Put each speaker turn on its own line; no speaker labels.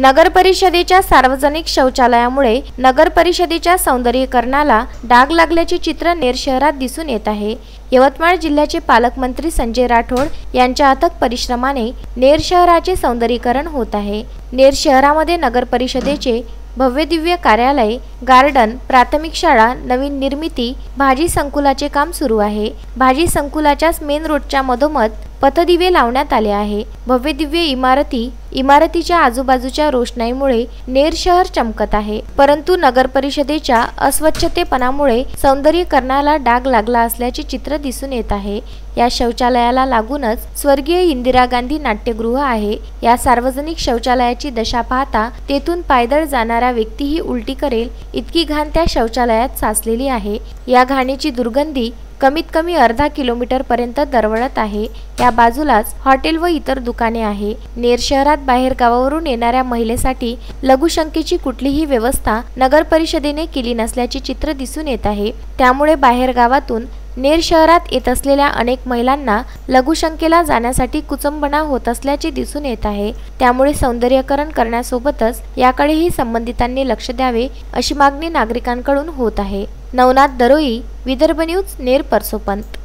नगर परिषदेच्या सार्वजनिक शौचालयामुळे नगर परिषदेच्या सौंदर्यीकरणाला डाग लागल्याचे चित्र नेर शहरात दिसून येत आहे. यवतमाळ जिल्ह्याचे पालकमंत्री संजय राठोड यांच्या अथक परिश्रमाने नेर शहराचे सौंदर्यीकरण होत आहे. नेर शहरामध्ये नगर परिषदेचे भव्यदिव्य कार्यालय गार्डन प्राथमिक शाळा नवीन निर्मिती भाजी संकुलाचे काम सुरू आहे. भाजी संकुलाच्याच मेन रोडच्या मधोमध पथदिवे लावण्यात आले आहे. भव्य दिव्य इमारती इमारतीच्या आजूबाजूच्या रोषणाईमुळे नेर शहर चमकत आहे. परंतु नगर परिषदेच्या अस्वच्छतेपणामुळे सौंदर्यीकरणाला डाग लागला असल्याचे चित्र दिसून येत आहे. या शौचालयाला लागूनच स्वर्गीय इंदिरा गांधी नाट्यगृह आहे. या सार्वजनिक शौचालयाची दशा पाहता तेथून पायदळ जाणारा व्यक्तीही उलटी करेल इतकी घाण त्या शौचालयात साचलेली आहे. या घाणीची दुर्गंधी कमीत कमी अर्धा किलोमीटर पर्यंत दरवळत आहे. या बाजूलाच हॉटेल व इतर दुकाने आहे. नेर शहरात बाहेर गावावरून येणाऱ्या महिलेसाठी लघुशंकेची कुठलीही व्यवस्था नगर परिषदेने केली नसल्याचे चित्र दिसून येत आहे. त्यामुळे बाहेर गावातून नेर शहरात येत असलेल्या अनेक महिलांना लघुशंकेला जाण्यासाठी कुचंबना होत असल्याचे दिसून येत आहे. त्यामुळे सौंदर्यकरण करण्यासोबतच याकडेही संबंधितांनी लक्ष द्यावे अशी मागणी नागरिकांकडून होत आहे. नवनाथ दरोई विदर्भ न्यूज नेर परसोपंत.